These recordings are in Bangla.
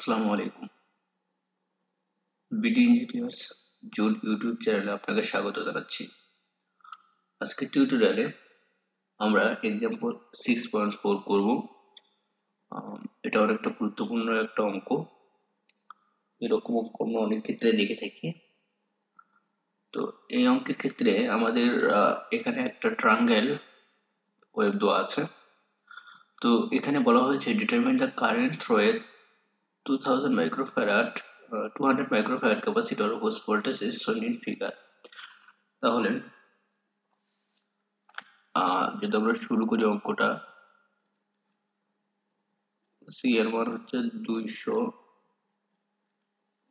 আসসালামু আলাইকুম। বিডি ইঞ্জিনিয়ার্স জুন ইউটিউব চ্যানেলে আপনাকে স্বাগত জানাচ্ছি। আজকের টিউটোরিয়ালে আমরা এক্সাম্পল সিক্স পয়েন্ট ফোর করব। এটা অনেকটা গুরুত্বপূর্ণ একটা অঙ্ক। এরকম অঙ্ক আমরা অনেক ক্ষেত্রে দেখে থাকি। তো এই অঙ্কের ক্ষেত্রে আমাদের এখানে একটা ট্রাঙ্গেল ওয়েব দেওয়া আছে। তো এখানে বলা হয়েছে ডিটারমিন দ্য কারেন্ট থ্রোয়ের 2000 microfarad uh, 200 microfarad capacitor whose voltage is shown in figure. তাহলে যদি আমরা শুরু করি অঙ্কটা সি এর মান হচ্ছে দুইশো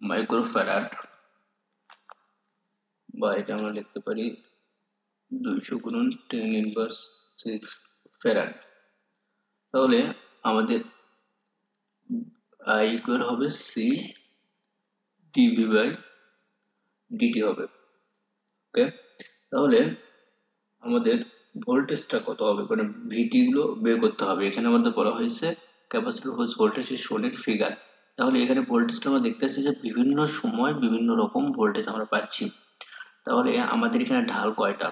মাইক্রোফ্যারাড বা এটা আমরা লিখতে পারি দুইশো গুণন টেন ইনভার্স সিক্স ফেরাড তাহলে আমাদের আই ইকুয়াল হবে C d v by d t হবে। ওকে তাহলে আমাদের ভোল্টেজটা কত হবে? মানে ভিটি গুলো বের করতে হবে। এখানে আমাদের বলা হয়েছে capacitor whose voltage is shown figure তাহলে এখানে ভোল্টেজটা আমরা দেখতেছি যে বিভিন্ন সময় বিভিন্ন রকম ভোল্টেজ আমরা পাচ্ছি। তাহলে আমাদের এখানে ঢাল কয়টা?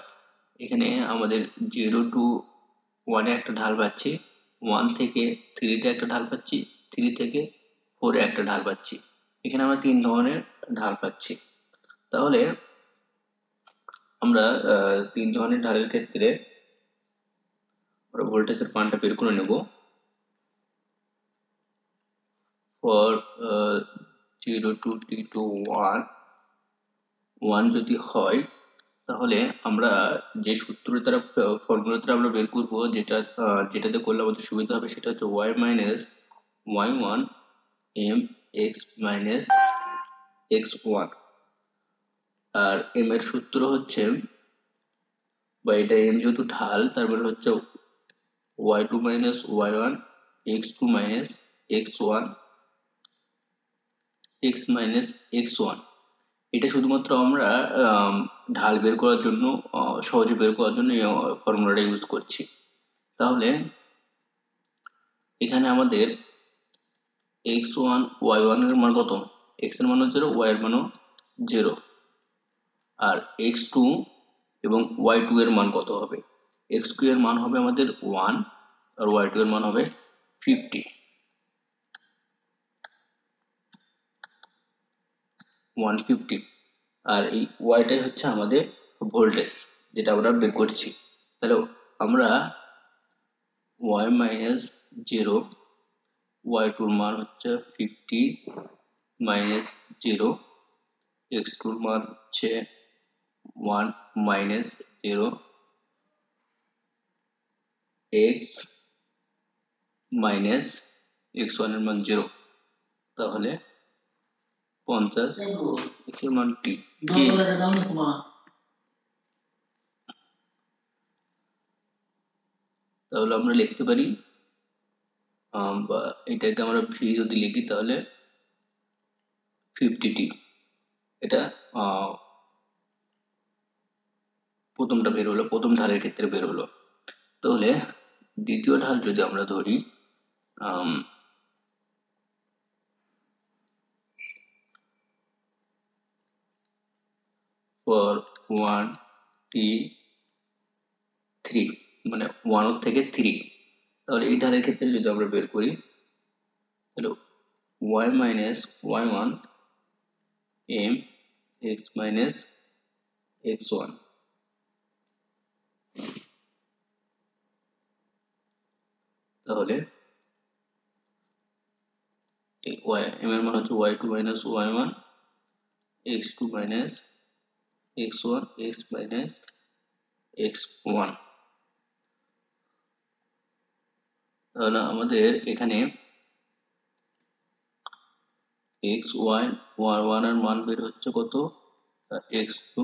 এখানে আমাদের জিরো টু ওয়ানে একটা ঢাল পাচ্ছি ওয়ান থেকে থ্রিতে একটা ঢাল পাচ্ছি থ্রি থেকে ফোরে একটা ঢাল পাচ্ছি। এখানে আমরা তিন ধরনের ঢাল পাচ্ছি। তাহলে আমরা তিন ধরনের ঢালের ক্ষেত্রে আমরা ভোল্টেজের মানটা বের করে নেব। For zero to T to one one যদি হয়, তাহলে আমরা যে সূত্রের দ্বারা ফর্মুলা দ্বারা আমরা বের করব, যেটা যেটাতে করলে আমাদের সুবিধা হবে, সেটা হচ্ছে Y minus Y one M X minus X one আর এম এর সূত্র হচ্ছে, বা এটা এম যেহেতু ঢাল, তারপরে হচ্ছে Y two minus Y one X two minus X one X minus X one এটা শুধুমাত্র আমরা ঢাল বের করার জন্য সহজে বের করার জন্য এই ফর্মুলাটা ইউজ করছি। তাহলে, এখানে আমাদের এক্স ওয়ান ওয়াই ওয়ানের মান কত? এক্সের মান জিরো ওয়াই এর মানও জিরো আর এক্স টু এবং ওয়াই টু এর মান কত হবে? এক্স টু এর মান হবে আমাদের ওয়ান আর ওয়াই টু এর মান হবে ফিফটি ওয়ান ফিফটি আর এই ওয়াইটাই হচ্ছে আমাদের ভোল্টেজ যেটা আমরা বের করছি। তাহলে আমরা ওয়াই মাইনাস ওয়াই টুর মান হচ্ছে ফিফটি মাইনাস জিরো এক্স টুর মান হচ্ছে one minus zero X minus X মান জিরো তাহলে পঞ্চাশ এক্সের মান টি তাহলে আমরা লিখতে পারি বা এটাকে আমরা ভি যদি লিখি তাহলে ফিফটি টি এটা প্রথমটা বের হলো, প্রথম ঢালের ক্ষেত্রে বের হলো। তাহলে দ্বিতীয় ঢাল যদি আমরা ধরি ফর ওয়ান টি থ্রি মানে ওয়ান থেকে থ্রি তাহলে এই ধারের ক্ষেত্রে যদি আমরা বের করি, তাহলে Y minus Y one M X minus X one তাহলে ওয়াই এম এর মানে হচ্ছে Y two minus Y one X two minus X one X minus X one তাহলে আমাদের এখানে এক্স ওয়াই ওয়ান ওয়ানের মান বের হচ্ছে কত? এক্স টু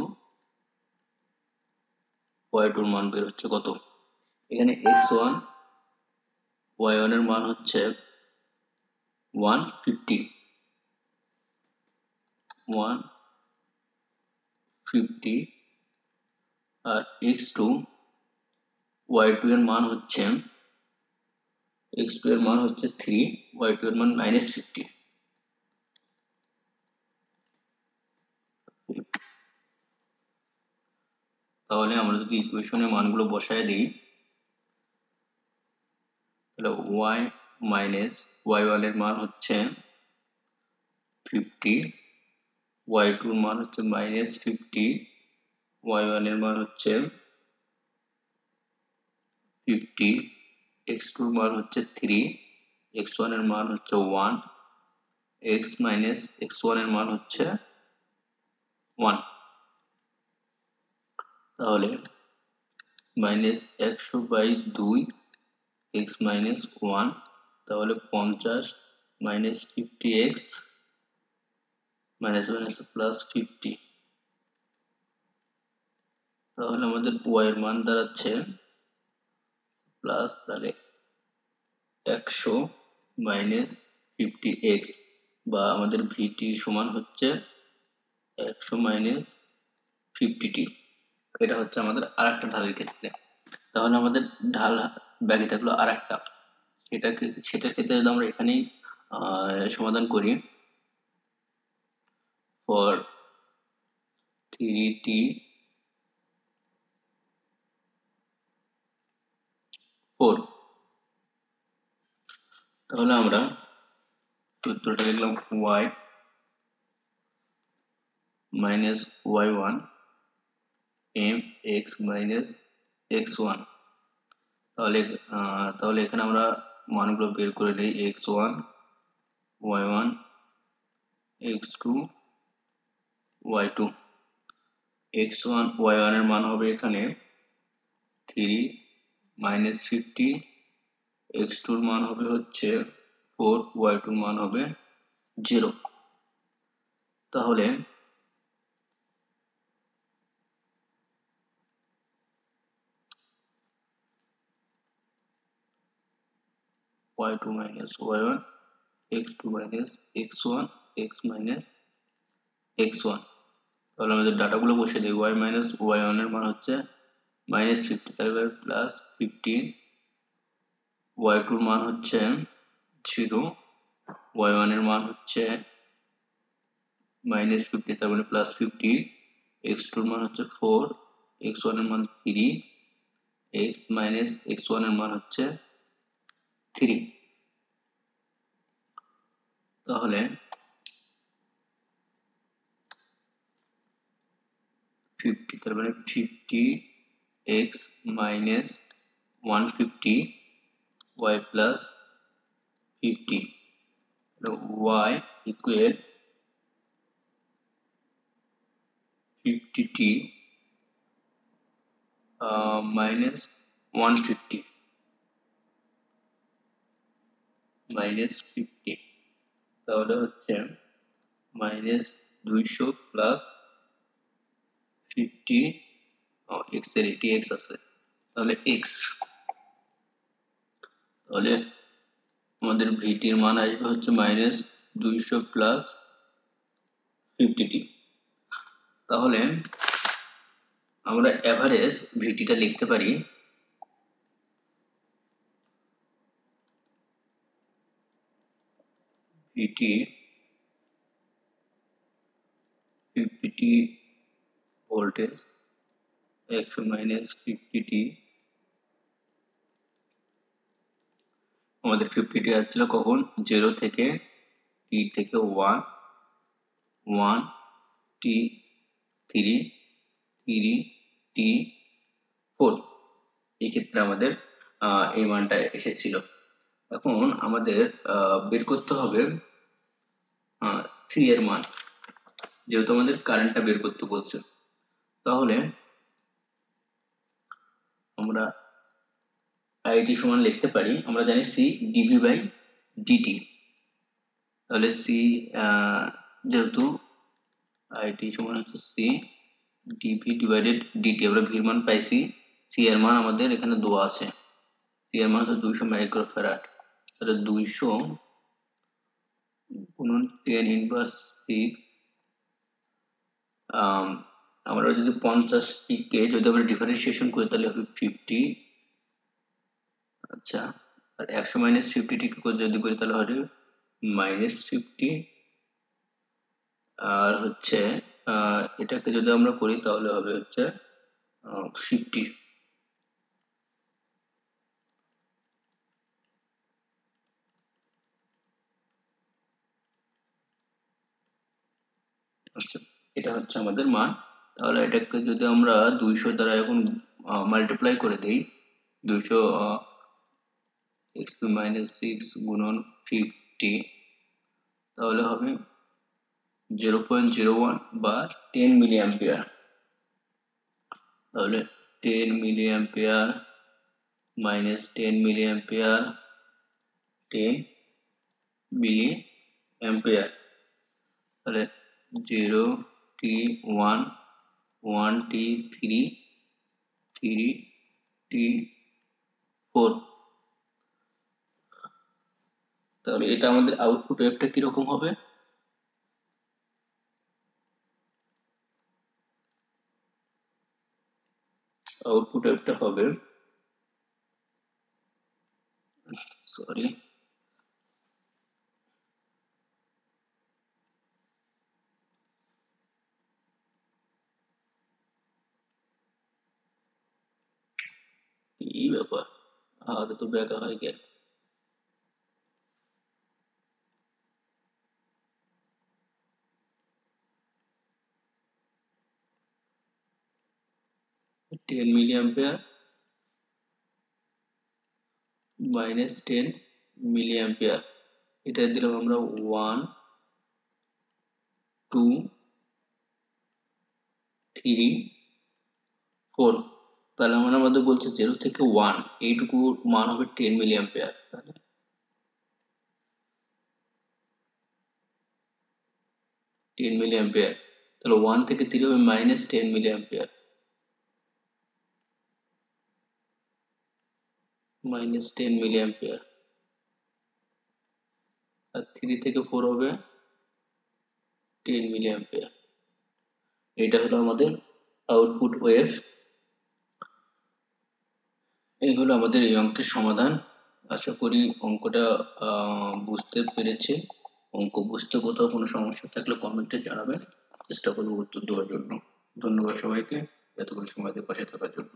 ওয়াই টুর মান বের হচ্ছে কত? এখানে এক্স ওয়ান ওয়াই ওয়ানের মান হচ্ছে ওয়ান ফিফটি ওয়ান ফিফটি আর এক্স টু ওয়াই টু এর মান হচ্ছে এক্সের মান হচ্ছে থ্রি ওয়াই টু এর মান মাইনাস ফিফটি তাহলে আমরা যদি ইকুয়েশনে মানগুলো বসায় দিই, তাহলে ওয়াই মাইনাস ওয়াই এর মান হচ্ছে ফিফটি ওয়াই টুর মান হচ্ছে -50 ফিফটি ওয়াই ওয়ানের মান হচ্ছে ফিফটি এক্স টুর মান হচ্ছে থ্রি এক্স ওয়ানের মান হচ্ছে ওয়ান এক্স মাইনাস এক্স ওয়ানের মান হচ্ছে ওয়ান তাহলে মাইনাস একশো বাই দুই এক্স মাইনাস ওয়ান তাহলে পঞ্চাশ minus fifty X minus minus plus fifty তাহলে আমাদের ওয়াই এর মান দাঁড়াচ্ছে প্লাস তাহলে একশো মাইনাস ফিফটি এক্স বা আমাদের ভিটি সমান হচ্ছে একশো মাইনাস ফিফটি টি এটা হচ্ছে আমাদের আর একটা ঢালের ক্ষেত্রে। তাহলে আমাদের ঢাল ব্যাগে থাকল আর একটা সেটাকে, সেটার ক্ষেত্রে যদি আমরা এখানেই সমাধান করি ফর থ্রি টি ফোর তাহলে আমরা সূত্রটা লিখলাম Y minus Y one M X minus X one তাহলে তাহলে এখানে আমরা মানগুলো বের করে নিই X one Y one X two Y two X one Y মান হবে এখানে থ্রি মাইনাস ফিফটি এক্স টুর মান হবে হচ্ছে ফোর ওয়াই টুর মান হবে জিরো তাহলে y2 minus y1 x2 minus x1 x minus x1 তাহলে আমাদের ডাটাগুলো বসে দিই, y minus y1 এর মান হচ্ছে মাইনাস ফিফটি তাহলে প্লাস ফিফটিন ওয়াই টুর মান হচ্ছে জিরো ওয়াই ওয়ানের মান হচ্ছে মাইনাস ফিফটি তার মানে প্লাস ফিফটি এক্স টুর মান হচ্ছে ফোর এক্স ওয়ানের মান থ্রি এক্স মাইনাস এক্স ওয়ানের মান হচ্ছে থ্রি তাহলে ফিফটি তার মানে fifty x minus one fifty y plus fifty y equal fifty T minus one fifty minus fifty তাহলে হচ্ছে মাইনাস দুইশো প্লাস ফিফটি এক্সের এটি এক্স আছে তাহলে এক্স তাহলে আমাদের মান আসবে হচ্ছে মাইনাস দুইশো প্লাস ফিফটি টি তাহলে আমরা লিখতে পারি। VT fifty voltage minus fifty T আমাদের ফিফটি টি আসছিল কখন? জিরো থেকে টি থেকে one one T three three T four এই ক্ষেত্রে আমাদের এই মানটা এসেছিল। এখন আমাদের বের করতে হবে সি এর মান। যেহেতু আমাদের কারেন্টটা বের করতে বলছে। তাহলে আমরা আইটি সমান লিখতে পারি, আমরা জানি সি ডিভি বাই ডিটি তাহলে সি যেহেতু আইটি সমান হচ্ছে সি ডিভি ডিভাইডেড ডিটি আমরা ভির মান পাইছি সি এর মান আমাদের এখানে দেওয়া আছে। সি এর মান হচ্ছে দুইশো মাইক্রোফ্যারাড তাহলে দুইশো গুণন টেন ইনভার্স সিক্স আমরা যদি পঞ্চাশটিকে যদি আমরা ডিফারেন্সিয়েশন করি, তাহলে হবে ফিফটি আচ্ছা আর একশো মাইনাস ফিফটিটিকে যদি করি, তাহলে হবে মাইনাস ফিফটি আর হচ্ছে এটাকে যদি আমরা করি, তাহলে হবে হচ্ছে ফিফটি আচ্ছা এটা হচ্ছে আমাদের মান। তাহলে এটাকে যদি আমরা দুইশো দ্বারা এখন মাল্টিপ্লাই করে দেই, দুইশো এক্সপি মাইনাস সিক্স গুণন ফিফটি তাহলে হবে জিরো পয়েন্ট জিরো ওয়ান বা টেন মিলি অ্যাম্পিয়ার তাহলে ten milliampere minus ten milliampere ten milliampere তাহলে zero T one one T three three T four তাহলে এটা আমাদের আউটপুট ওয়েভটা কীরকম হবে? আউটপুট ওয়েভটা হবে সরি আগে তো ব্যাকা হয়ে গেল ten milliampere minus ten milliampere এটা দিলাম আমরা ওয়ান টু থ্রি ফোর তাহলে আমরা আমাদের বলছে জিরো থেকে ওয়ান এইটুকু মান হবে টেন মিলি অ্যাম্পিয়ার টেন মিলি অ্যাম্পিয়ার তাহলে ওয়ান থেকে থ্রি হবে minus ten milliampere minus ten milliampere আর থ্রি থেকে ফোর হবে টেন মিলি অ্যাম্পিয়ার এটা হলো আমাদের আউটপুট ওয়েভ এই হলো আমাদের এই অঙ্কের সমাধান। আশা করি অঙ্কটা বুঝতে পেরেছে। অঙ্ক বুঝতে কোথাও কোনো সমস্যা থাকলে কমেন্টে জানাবেন। চেষ্টা করব উত্তর দেওয়ার জন্য। ধন্যবাদ সবাইকে। এতক্ষণ সময় দিয়ে পাশে থাকার জন্য।